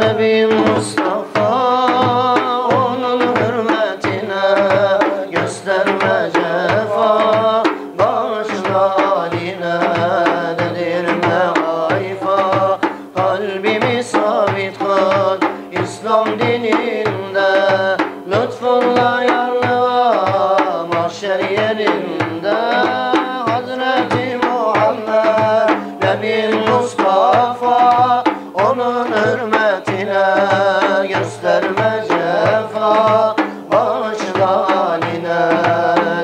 Nebi Mustafa Onun hürmetine gösterme cefa. Bağışla haline dedirme hayfa. Kalbimi sabit kıl İslam dininde Lütfunla haline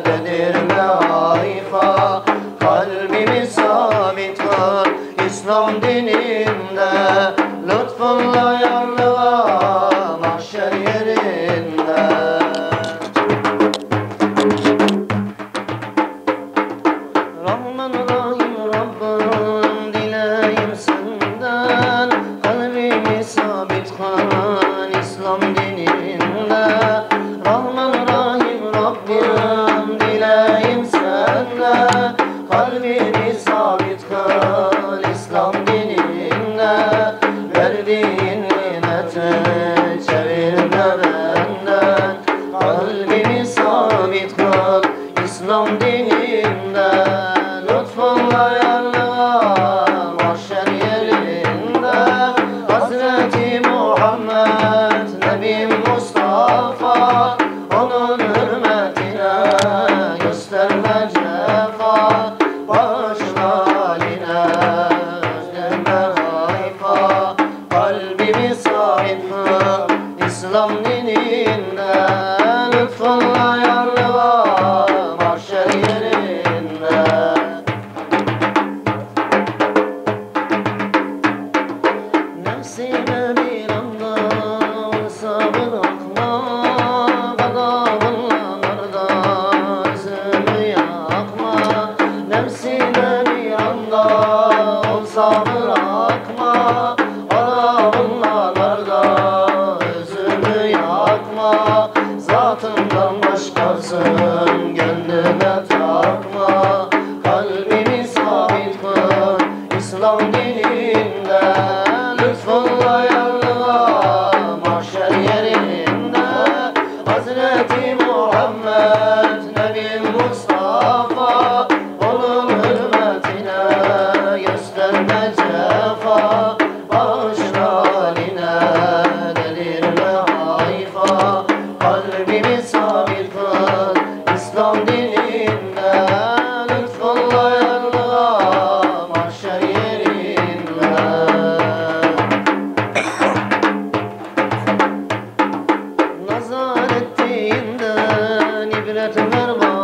dedirme hayfa Kalbimi sabit kıl İslam dininde Lütfunla yarlığa mahşer yerinde. Rahman Rahim Rabbim sabit kılan İslam dininde İslam dininde Lütfunla mahşer yerinde. Hazreti Muhammed Nebi Mustafa Onun hürmetine gösterme cefa. Bağışla haline özleme hayfa. Kalbimi sahip İslam dininde Lütfunla yarlığa bakma Carnival.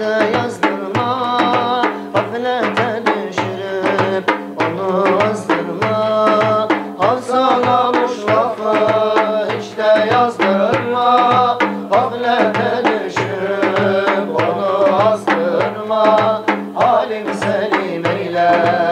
Gözde yazdırma Gaflete düşürüp Onu azdırma. Hafsalamış lafı Hiç de yazdırma Gaflete Onu azdırma. Halim selim eyle.